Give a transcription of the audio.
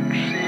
and see.